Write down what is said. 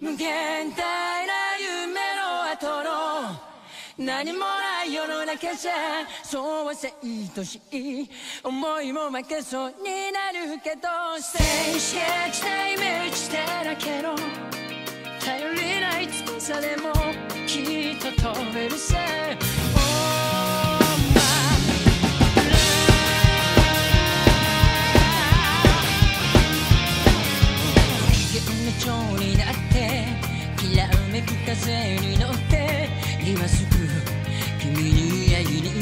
無限大な夢の後の何もない世の中じゃそうはせいとしい思いも負けそうになるけど静止したイメージだらけの頼りない翼でもきっと飛べるさの蝶になってきらめく風に乗って今すぐ君に会いに